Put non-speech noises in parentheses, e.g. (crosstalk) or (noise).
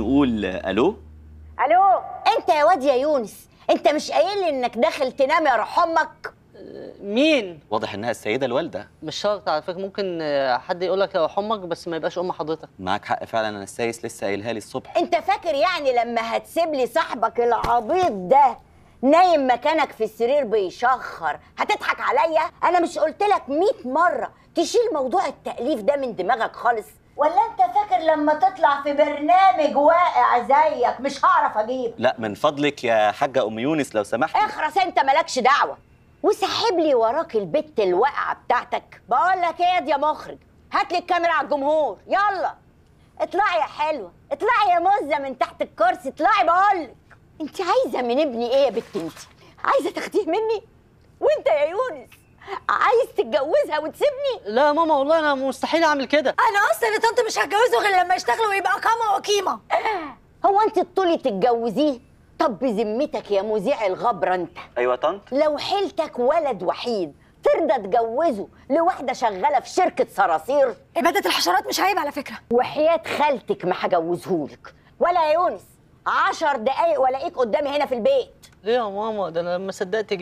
نقول ألو؟ ألو؟ أنت يا واد يا يونس أنت مش قايل لي إنك داخل تنام يا روح أمك مين؟ واضح إنها السيدة الوالدة. مش شرط على فكرة ممكن حد يقول لك يا روح أمك بس ما يبقاش أم حضرتك. معاك حق فعلا أنا السايس لسه قايلها لي الصبح. أنت فاكر يعني لما هتسيب لي صاحبك العبيط ده نايم مكانك في السرير بيشخر هتضحك عليا؟ أنا مش قلت لك 100 مرة تشيل موضوع التأليف ده من دماغك خالص؟ ولا أنت فاكر لما تطلع في برنامج واقع زيك مش هعرف أجيب. لا من فضلك يا حاجة أم يونس لو سمحت. اخرس أنت مالكش دعوة. وسحب لي وراك البت الواقعة بتاعتك. بقول لك إيه يا مخرج؟ هات لي الكاميرا على الجمهور. يلا. اطلعي يا حلوة. اطلعي يا مزة من تحت الكرسي. اطلعي بقول لك. أنت عايزة من ابني إيه يا بت أنت؟ عايزة تاخديه مني؟ وأنت يا يونس. عايز تتجوزها وتسيبني؟ لا يا ماما والله أنا مستحيل أعمل كده. أنا أصلا يا طنط مش هتجوزه غير لما يشتغل ويبقى قامة وقيمة. (clears throat) هو أنت تطولي تتجوزيه؟ طب بذمتك يا مذيع الغبرة أنت. أيوه طنط. لو حيلتك ولد وحيد ترضى تجوزه لواحده شغالة في شركة صراصير؟ اباده الحشرات مش عيب على فكرة. وحياة خالتك ما هجوزهولك. ولا يا يونس عشر دقايق والاقيك قدامي هنا في البيت. ليه يا ماما؟ ده أنا لما صدقت